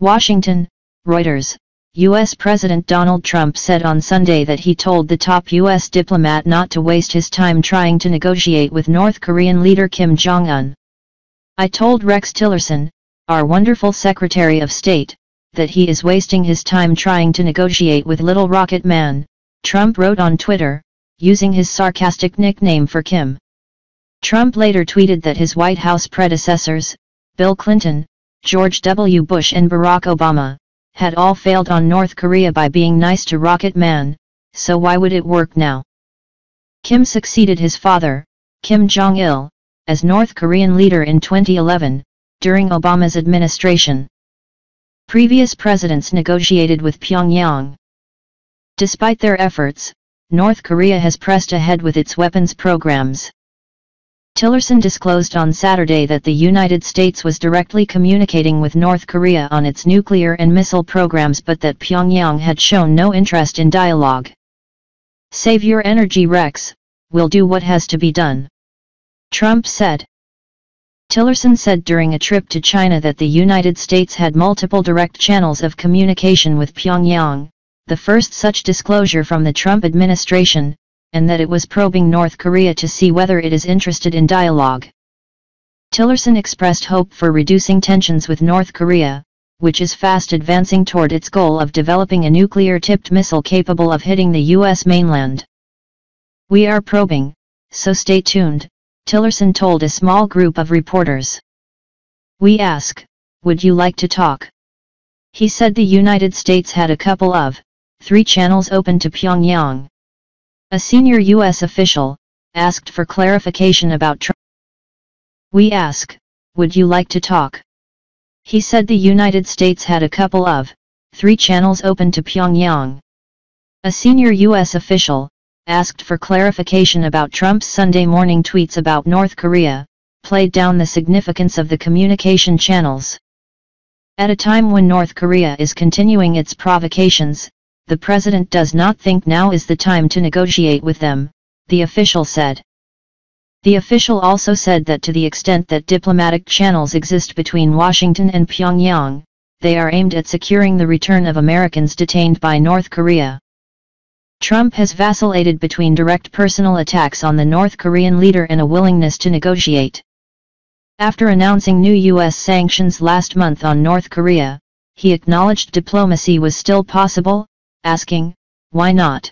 Washington, Reuters, U.S. President Donald Trump said on Sunday that he told the top U.S. diplomat not to waste his time trying to negotiate with North Korean leader Kim Jong-un. I told Rex Tillerson, our wonderful Secretary of State, that he is wasting his time trying to negotiate with Little Rocket Man, Trump wrote on Twitter, using his sarcastic nickname for Kim. Trump later tweeted that his White House predecessors, Bill Clinton, George W. Bush and Barack Obama, had all failed on North Korea by being nice to Rocket Man, so why would it work now? Kim succeeded his father, Kim Jong-il, as North Korean leader in 2011, during Obama's administration. Previous presidents negotiated with Pyongyang. Despite their efforts, North Korea has pressed ahead with its weapons programs. Tillerson disclosed on Saturday that the United States was directly communicating with North Korea on its nuclear and missile programs but that Pyongyang had shown no interest in dialogue. Save your energy Rex, we'll do what has to be done. Trump said. Tillerson said during a trip to China that the United States had multiple direct channels of communication with Pyongyang, the first such disclosure from the Trump administration, and that it was probing North Korea to see whether it is interested in dialogue. Tillerson expressed hope for reducing tensions with North Korea, which is fast advancing toward its goal of developing a nuclear-tipped missile capable of hitting the U.S. mainland. We are probing, so stay tuned, Tillerson told a small group of reporters. We ask, would you like to talk? He said the United States had a couple of, three channels open to Pyongyang. A senior U.S. official, asked for clarification about Trump. We ask, would you like to talk? He said the United States had a couple of, three channels open to Pyongyang. A senior U.S. official, asked for clarification about Trump's Sunday morning tweets about North Korea, played down the significance of the communication channels. At a time when North Korea is continuing its provocations, the president does not think now is the time to negotiate with them, the official said. The official also said that to the extent that diplomatic channels exist between Washington and Pyongyang, they are aimed at securing the return of Americans detained by North Korea. Trump has vacillated between direct personal attacks on the North Korean leader and a willingness to negotiate. After announcing new U.S. sanctions last month on North Korea, he acknowledged diplomacy was still possible, asking, why not?